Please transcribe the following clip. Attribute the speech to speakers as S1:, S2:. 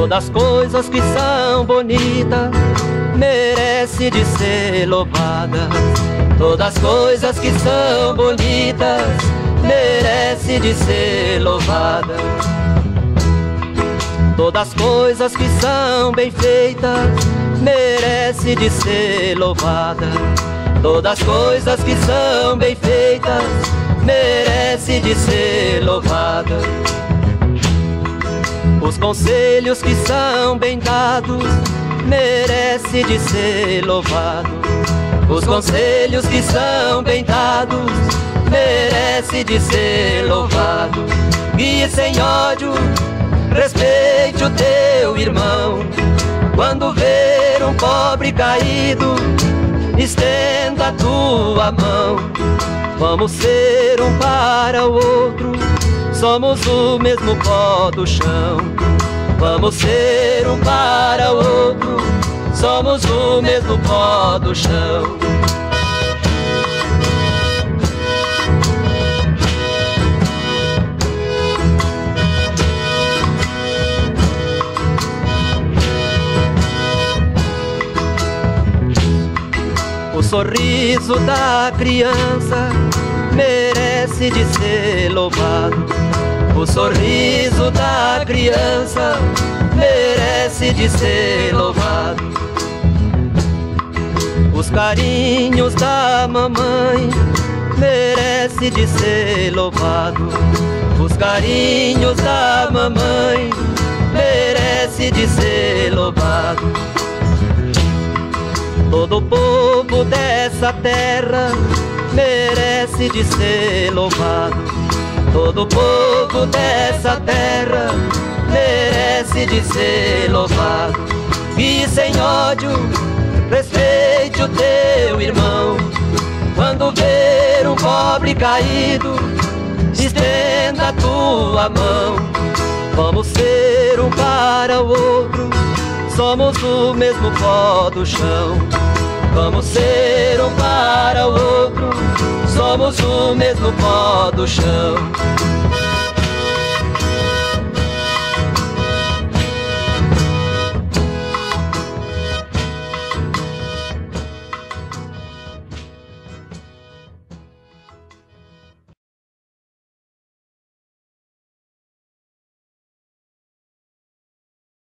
S1: Todas as coisas que são bonitas merece de ser louvadas. Todas as coisas que são bonitas merece de ser louvadas. Todas as coisas que são bem feitas merece de ser louvada. Todas as coisas que são bem feitas merece de ser louvada. Os conselhos que são bem dados merece de ser louvado. Os conselhos que são bem dados merece de ser louvado. Guie sem ódio, respeite o teu irmão. Quando ver um pobre caído, estenda a tua mão. Vamos ser um para o outro, somos o mesmo pó do chão. Vamos ser um para o outro, somos o mesmo pó do chão. O sorriso da criança merece de ser louvado. O sorriso da criança merece de ser louvado. Os carinhos da mamãe merece de ser louvado. Os carinhos da mamãe merece de ser louvado. Todo povo dessa terra merece de ser louvado. Todo povo dessa terra merece de ser louvado. E sem ódio, respeite o teu irmão. Quando ver um pobre caído, estenda a tua mão. Vamos ser um para o outro somos o mesmo pó do chão. Vamos ser um para o outro, somos o mesmo pó do chão.